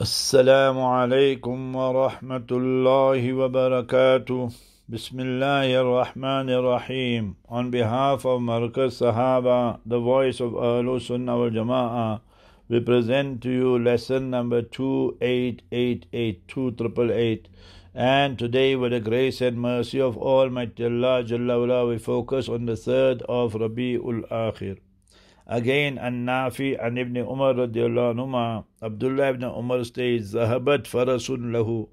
السلام عليكم ورحمة الله وبركاته بسم الله الرحمن الرحيم On behalf of Markaz Sahaba, the voice of Ahlul Sunnah wal Jama'ah, we present to you lesson number 2888, 2888. And today, with the grace and mercy of Almighty Allah, Jalla we focus on the third of Rabi'ul Akhir. Again, an Nafi an Ibn Umar radiallahu anhuma, Abdullah ibn Umar states, Zahabat farasun lahu.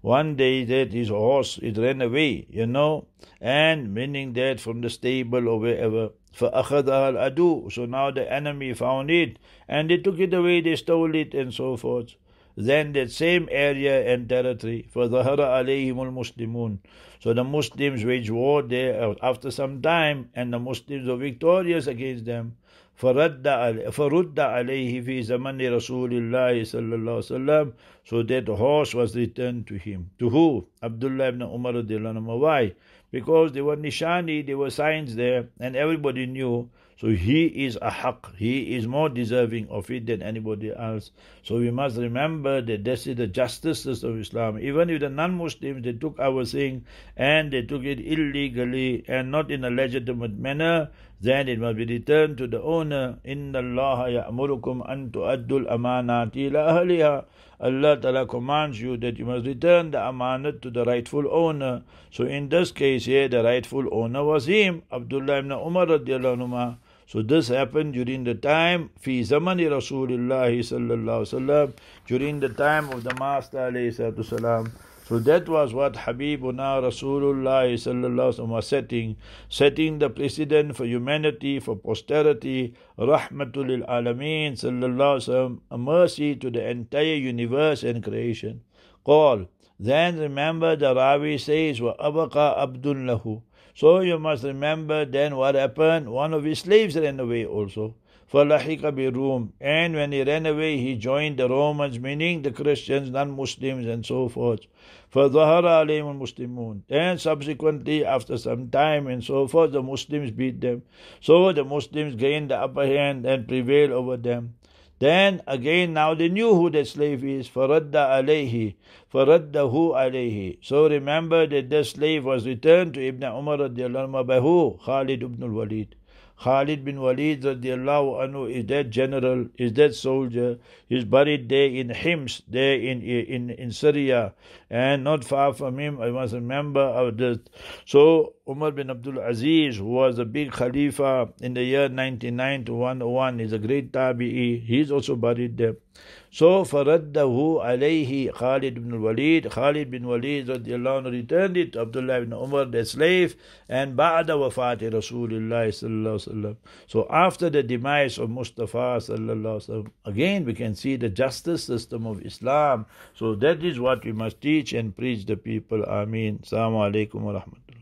One day that his horse, it ran away, you know, and meaning that from the stable or wherever. فَأَخَذَهَا الْأَدُو So now the enemy found it, and they took it away, they stole it, and so forth. Then that same area and territory, فَظَهَرَ عَلَيْهِمُ الْمُسْلِمُونَ So the Muslims wage war there after some time, and the Muslims were victorious against them. فرد فرد عليه في زمن رسول الله صلى الله عليه وسلم so that the horse was returned to him to who Abdullah ibn Umar why because there were nishani there were signs there and everybody knew so he is a haq. He is more deserving of it than anybody else. So we must remember that this is the justices of Islam. Even if the non-Muslims, they took our thing and they took it illegally and not in a legitimate manner, then it must be returned to the owner. Inna Allah ya'murukum an tu'addul amanati ila ahliha. Allah Ta'ala commands you that you must return the amanat to the rightful owner. So in this case here, the rightful owner was him, Abdullah ibn Umar radiallahu anhu. So this happened during the time fi zamani Rasulullah sallallahu sallam, during the time of the Master alayhi salam. So that was what Habibuna Rasulullah sallallahu was setting, setting the precedent for humanity, for posterity, rahmatul alameen sallallahu a mercy to the entire universe and creation. Call. Then remember the Ravi says, wa abaka abdul lahu. So you must remember then what happened. One of his slaves ran away also. فَلَحِقَ بِرُوم And when he ran away, he joined the Romans, meaning the Christians, non-Muslims and so forth. فَظَهَرَ عَلَيْهِمُ الْمُسْلِمُونَ And subsequently, after some time and so forth, the Muslims beat them. So the Muslims gained the upper hand and prevailed over them. Then again, now they knew who the slave is. فَرَدَّ عَلَيْهِ فَرَدَّهُ عَلَيْهِ So remember that the slave was returned to Ibn Umar radiallahu anhu by who? Khalid ibn al-Walid. Khalid bin Walid radiallahu anhu is that general, is that soldier. He's buried there in Hims, there in, in, in Syria, and not far from him, I must remember of this. So Umar bin Abdul Aziz, who was a big Khalifa in the year 99 to 101, is a great Tabi'i. He's also buried there. So فَرَدَّهُ عَلَيْهِ Khalid ibn Walid. Khalid bin Walid radiallahu anhu returned it to Abdullah ibn Umar, the slave, and بَعْدَ وَفَاتِ رَسُولِ اللَّهِ sallallahu so after the demise of Mustafa sallallahu again we can see the justice system of Islam. So that is what we must teach and preach the people. Ameen. Assalamu alaikum wa rahmatullah.